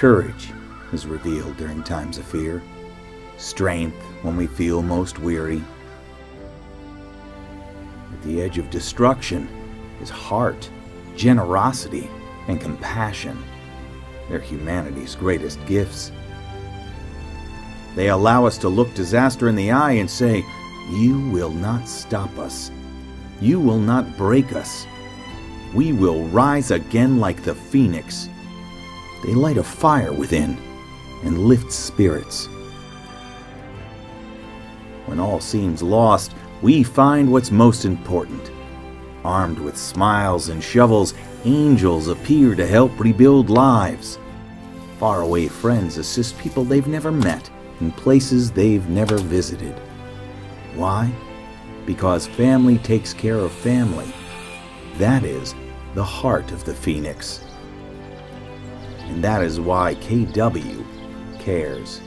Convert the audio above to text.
Courage is revealed during times of fear, strength when we feel most weary. At the edge of destruction is heart, generosity, and compassion. They're humanity's greatest gifts. They allow us to look disaster in the eye and say, You will not stop us. You will not break us. We will rise again like the phoenix. They light a fire within and lift spirits. When all seems lost, we find what's most important. Armed with smiles and shovels, angels appear to help rebuild lives. Faraway friends assist people they've never met in places they've never visited. Why? Because family takes care of family. That is the heart of the Phoenix. And that is why KW cares.